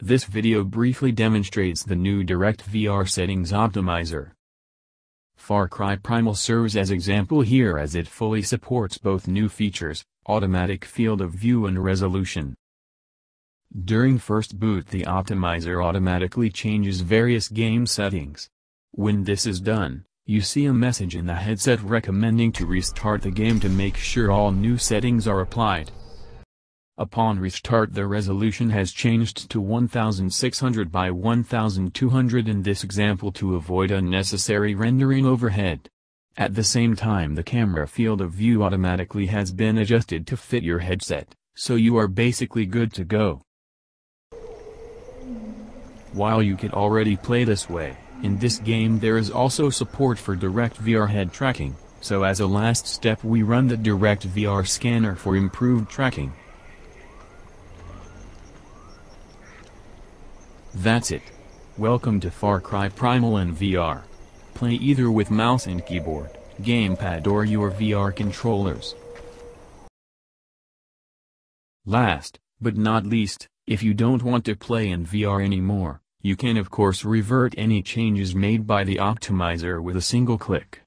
This video briefly demonstrates the new DirectVR Settings Optimizer. Far Cry Primal serves as example here as it fully supports both new features, automatic field of view and resolution. During first boot the optimizer automatically changes various game settings. When this is done, you see a message in the headset recommending to restart the game to make sure all new settings are applied. Upon restart the resolution has changed to 1600 by 1200 in this example to avoid unnecessary rendering overhead. At the same time the camera field of view automatically has been adjusted to fit your headset, so you are basically good to go. While you could already play this way, in this game there is also support for direct VR head tracking, so as a last step we run the direct VR scanner for improved tracking. That's it. Welcome to Far Cry Primal in VR. Play either with mouse and keyboard, gamepad or your VR controllers. Last, but not least, if you don't want to play in VR anymore, you can of course revert any changes made by the optimizer with a single click.